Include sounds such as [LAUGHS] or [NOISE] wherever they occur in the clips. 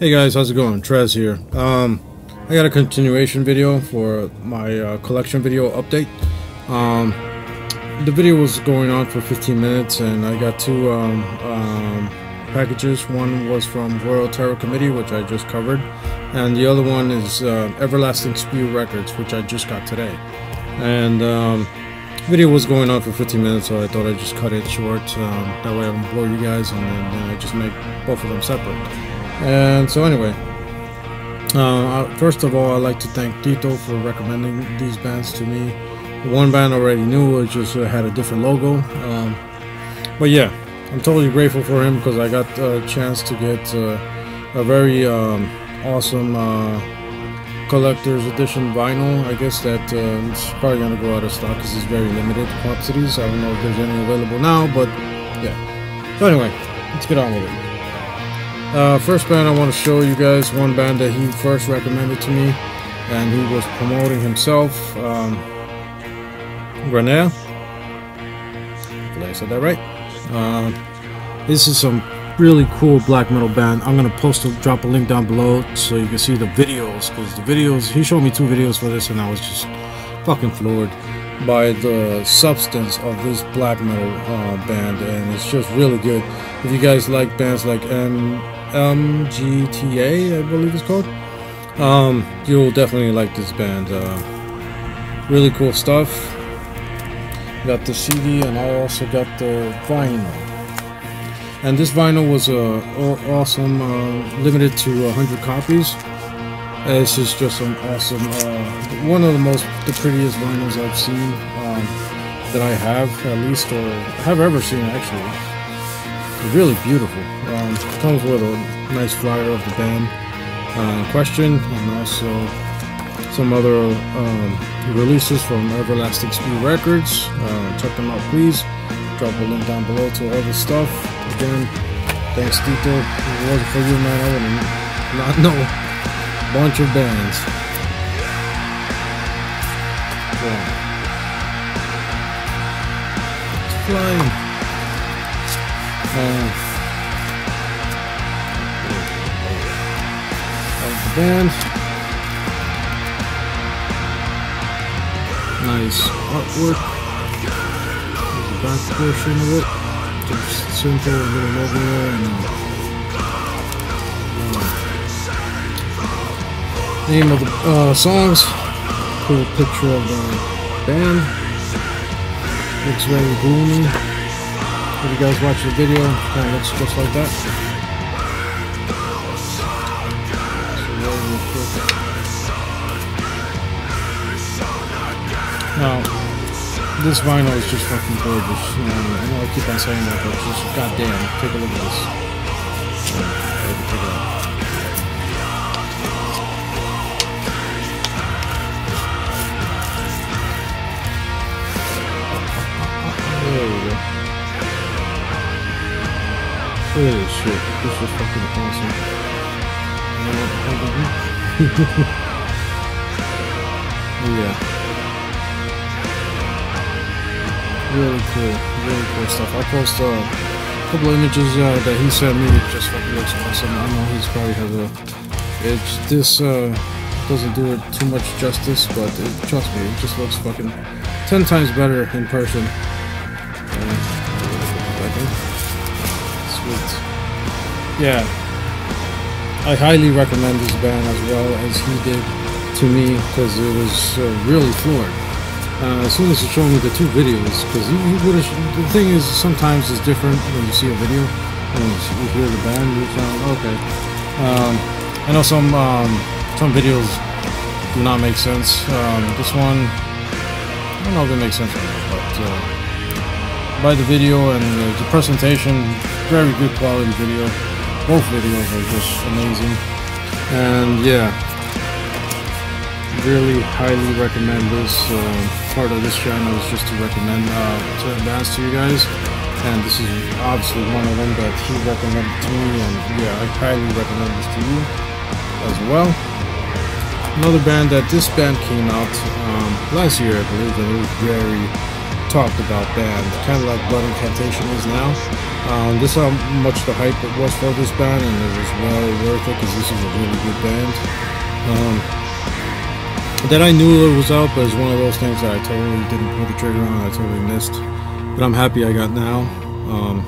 Hey guys, how's it going? Trez here. Um, I got a continuation video for my uh, collection video update. Um, the video was going on for 15 minutes and I got two um, um, packages. One was from Royal Terror Committee, which I just covered, and the other one is uh, Everlasting Spew Records, which I just got today. And um, video was going on for 15 minutes, so I thought I'd just cut it short. Um, that way I don't bore you guys, and then uh, just make both of them separate. And so anyway, uh, first of all, I'd like to thank Tito for recommending these bands to me. One band I already knew, it just uh, had a different logo. Um, but yeah, I'm totally grateful for him because I got a chance to get uh, a very um, awesome uh, collector's edition vinyl. I guess that uh, it's probably going to go out of stock because it's very limited quantities. I don't know if there's any available now, but yeah. So anyway, let's get on with it. Uh, first band I want to show you guys, one band that he first recommended to me, and he was promoting himself, um, Did I said that right? Uh, this is some really cool black metal band. I'm gonna post a drop a link down below so you can see the videos because the videos he showed me two videos for this and I was just fucking floored by the substance of this black metal uh, band and it's just really good. If you guys like bands like M MGTA, I believe it's called. Um, you'll definitely like this band. Uh, really cool stuff. Got the CD and I also got the vinyl. And this vinyl was uh, awesome, uh, limited to 100 copies. This is just an awesome, uh, one of the most, the prettiest vinyls I've seen, um, that I have at least, or have ever seen actually really beautiful. Um, comes with a nice flyer of the band uh, in question and also some other um, releases from Everlasting Spew Records. Uh, check them out, please. Drop a link down below to all this stuff. Again, thanks, Tito. If it wasn't for you, man, I would not [LAUGHS] know a bunch of bands. Yeah. It's flying. Of the band. Nice artwork. There's the back portion of it. Just simple little logo and uh, name of the uh, songs. Cool picture of the band. Looks very gloomy. If you guys watch the video, kind of looks just like that. Now, this vinyl is just fucking gorgeous. You know, I know I keep on saying that, but just goddamn, take a look at this. This shit. This is fucking awesome. [LAUGHS] yeah. Really cool. Really cool stuff. I'll post uh, a couple images uh, that he sent me. It just fucking looks awesome. I know he's probably has a... It's, this uh, doesn't do it too much justice, but it, trust me, it just looks fucking 10 times better in person. Yeah, I highly recommend this band as well as he did to me because it was uh, really floored. Uh, as soon as he showed me the two videos, because he, he would have. The thing is, sometimes it's different when you see a video and you hear the band. You sound okay. Um, I know some um, some videos do not make sense. Um, this one, I don't know if it makes sense or not, but uh, by the video and the presentation, very good quality video. Both videos are just amazing. And yeah really highly recommend this uh, part of this channel is just to recommend uh, certain to you guys. And this is obviously one of them that he recommended to me and yeah I highly recommend this to you as well. Another band that this band came out um, last year I believe and it was very talked about band kind of like Blood Incantation is now Um, this is how much the hype it was for this band, and it was well worth it because this is a really good band. Um, that I knew it was out, but it's one of those things that I totally didn't pull the trigger on. I totally missed, but I'm happy I got now. Um,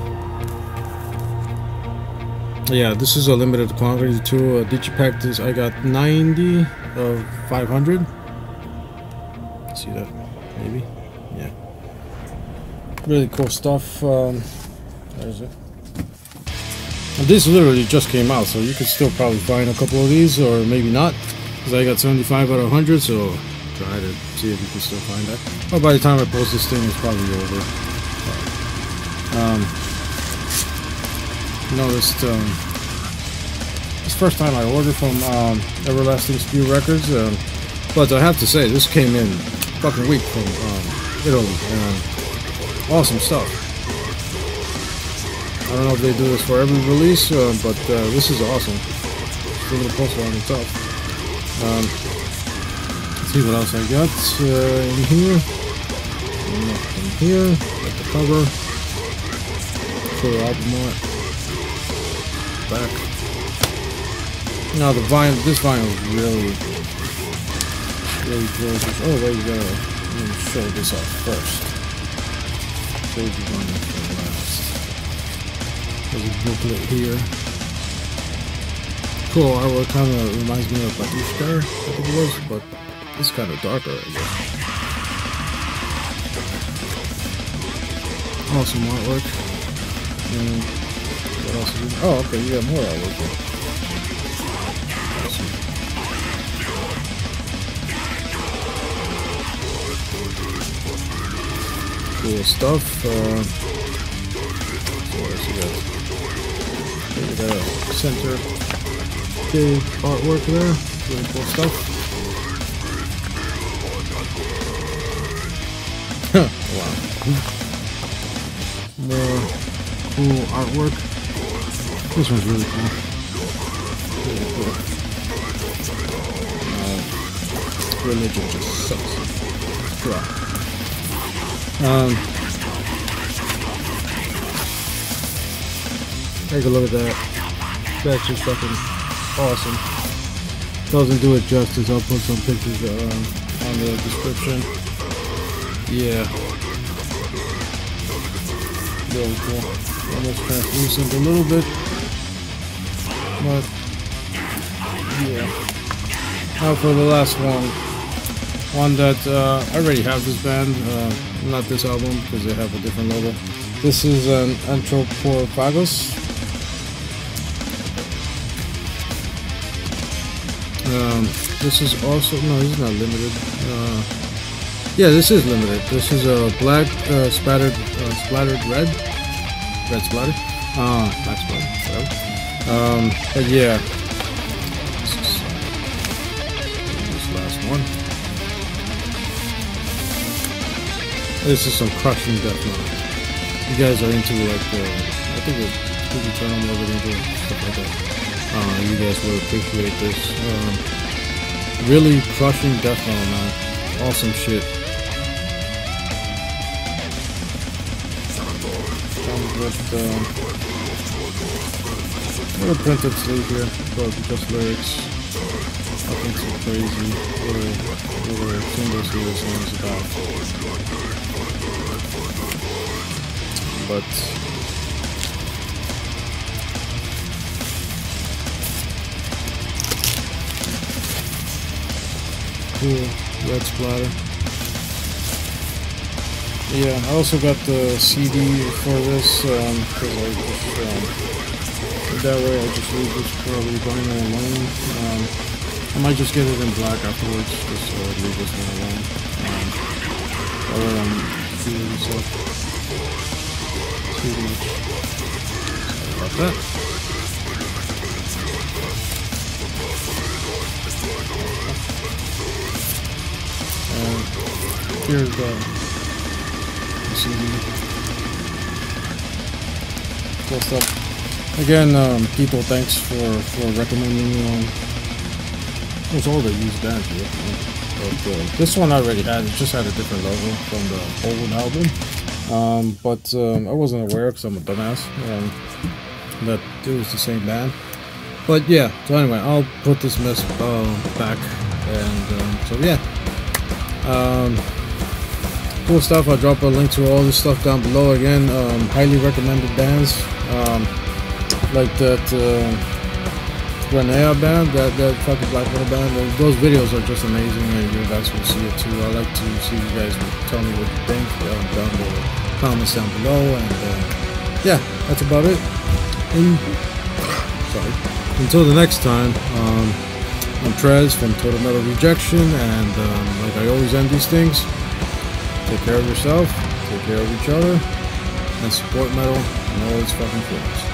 yeah, this is a limited quantity too. Uh, Digipack this I got 90 of 500. See that? Maybe. Yeah. Really cool stuff. Um, where is it? And this literally just came out, so you could still probably find a couple of these, or maybe not. Because I got 75 out of 100, so try to see if you can still find that. Oh, by the time I post this thing, it's probably over. Um, noticed um, the first time I ordered from um, Everlasting Spew Records, um, but I have to say this came in fucking week from um, Italy, and awesome stuff. I don't know if they do this for every release, uh, but uh, this is awesome. Still gonna on top. Um, let's see what else I got uh, in here. Nothing here. Got the cover. Full album art. Back. Now the vinyl. This vinyl is really, really gorgeous. Oh, there you go. Let me show this off first. Save the vinyl for last. There's a booklet here. Cool artwork kind of reminds me of Batushka, I think it was, but it's kind of darker, I guess. Awesome artwork. And what else is it? Oh, okay, you got more artwork. Cool stuff. Uh, what else you got? You got a center big artwork there. Really cool stuff. wow. More cool artwork. This one's really cool. Really cool. Uh, religion just sucks. Drop. Um, take a look at that. That's just fucking awesome. Doesn't do it justice. I'll put some pictures uh, on the description. Yeah. Really cool. Almost translucent a little bit. But, yeah. Now for the last one. One that uh, I already have this band. Uh, not this album because they have a different logo. This is an Antropofagus. Um, this is also no, this is not limited. Uh, yeah, this is limited. This is a black uh, splattered, uh, splattered red, red splatter. Uh, black splatter. Um, but yeah, This is some crushing death metal. You guys are into like the, I think it's Spooky Eternal more than into stuff like that. Uh, you guys will appreciate this. Um, really crushing death metal, man. Awesome shit. With um, little printed sleeve here, but just lyrics. I think it's crazy. Little, little singles here songs about. But cool red splatter. Yeah, I also got the CD for this because I just um, that way I just leave this probably vinyl alone. Um, I might just get it in black afterwards, just so I leave this one alone. Um, or um, feeling stuff. Too much. Sorry about that. And here's the, the CD. Cool stuff. Again, um, people, thanks for, for recommending. It was all the used bands, yeah. But uh, this one I already had. It just had a different logo from the old album. Um, but um, I wasn't aware because I'm a dumbass um, that it was the same band. But yeah, so anyway, I'll put this mess uh, back, and um, so yeah. Um, cool stuff. I'll drop a link to all this stuff down below. Again, um, highly recommended bands um, like that uh, Gaerea band, that that fucking black metal band. Those videos are just amazing, and you guys will see it too. I like to see you guys tell me what you think uh, down the comments down below, and uh, yeah, that's about it. And sorry. Until the next time, um, I'm Trez from Total Metal Rejection, and um, like I always end these things, take care of yourself, take care of each other, and support metal in all its fucking forms.